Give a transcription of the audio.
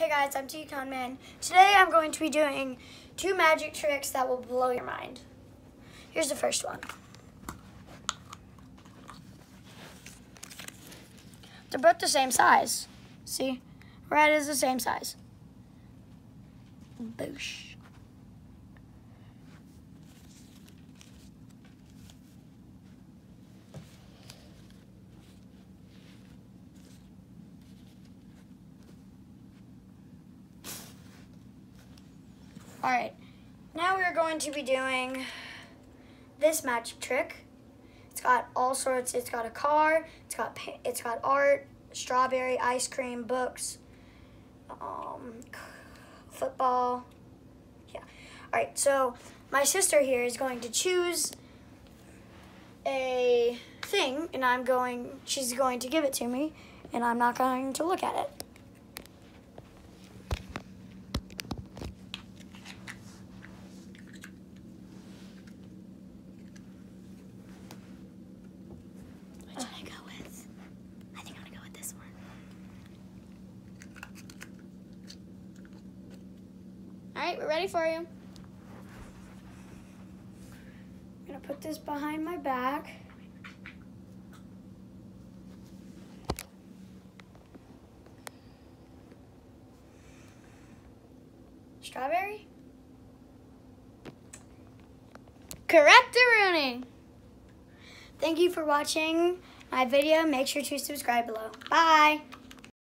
Hey guys, I'm Tiki Conman. Today I'm going to be doing two magic tricks that will blow your mind. Here's the first one. They're both the same size. See? Red is the same size. Boosh. All right, now we're going to be doing this magic trick. It's got all sorts, it's got a car, it's got, it's got art, strawberry, ice cream, books, um, football, yeah. All right, so my sister here is going to choose a thing and I'm going, she's going to give it to me and I'm not going to look at it. All right, we're ready for you. I'm gonna put this behind my back. Strawberry? Correct, Rooney. Thank you for watching my video. Make sure to subscribe below. Bye.